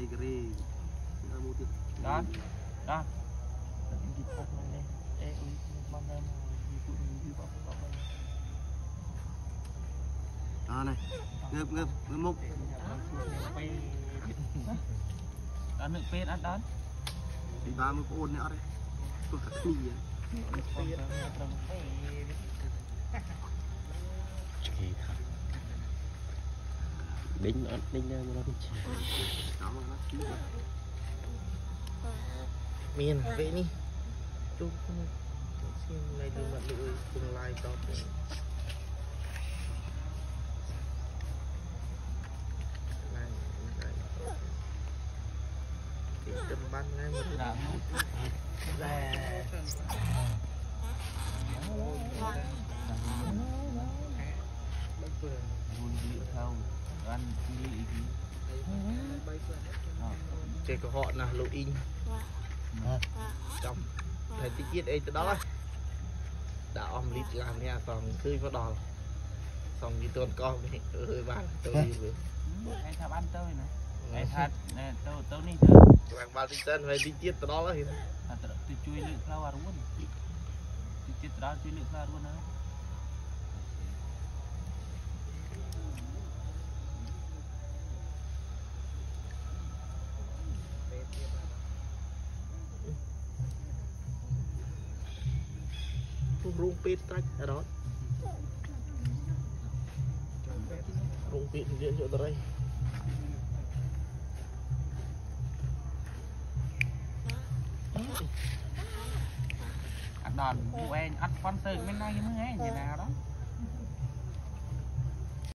លេកេរីណាមួយទៀតដល់ដល់ទីពុកនេះអេអ៊ីមកដល់ទីពុកនេះបបបបអរណាងើបងើបមើលមុខពេដល់នឹកពេតអត់ដល់ពីបាមើលប្អូននេះអត់ទេទោះតែគ្នា ដេញអត់ដេញណាមកដល់ឆ្កេតាមមកណាទីមានពេលនេះទូខ្ញុំឈាមនៅលើមាត់លុយគុំឡាយតទៅឡាយឡាយទីទៅបានថ្ងៃមក đã ra buồn liệu thâu ăn lị gì ចេះកុហកណាស់លោកអ៊ីងចំតែតិចទៀតអីទៅដល់ហើយដាក់អមលីតឡើងនេះអសងឃើញមកដល់សងយីតូនកោនេះអើយបានទៅយីវិញ ai thab ăn tôi này ai thật nè tôi tôi đi thôi ច្បាំងបាល់ទីសិនហើយតិចទៀតទៅដល់ហើយ à tôi chui lự flower luôn tôi chết đó chui lự flower luôn đó ពុំរោ ងពេទ្យត្រាច់រត់រោងពេទ្យនិយាយយកទៅរៃ ăn đòn quen ăn con sơi bên này mới nghe như nào đó